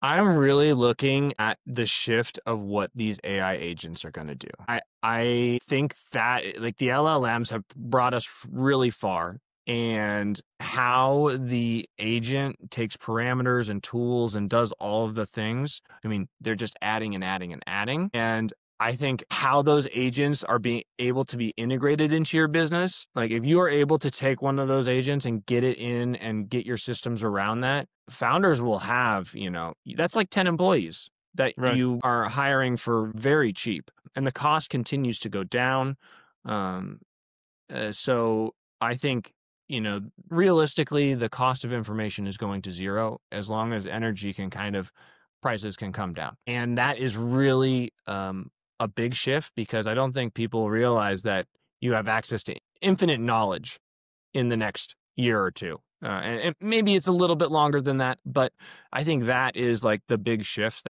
I'm really looking at the shift of what these AI agents are going to do. I I think that eh, like the LLMs have brought us really far and how the agent takes parameters and tools and does all of the things. I mean, they're just adding and adding and adding. And I think how those agents are being able to be integrated into your business, like if you are able to take one of those agents and get it in and get your systems around that, founders will have, you know, that's like 10 employees that right. you are hiring for very cheap and the cost continues to go down. Um, uh, so I think, you know, realistically, the cost of information is going to zero as long as energy can kind of prices can come down. And that is really um, a big shift because I don't think people realize that you have access to infinite knowledge in the next year or two. Uh, and, and, maybe it's a little bit longer than that, but I think that is like the big shift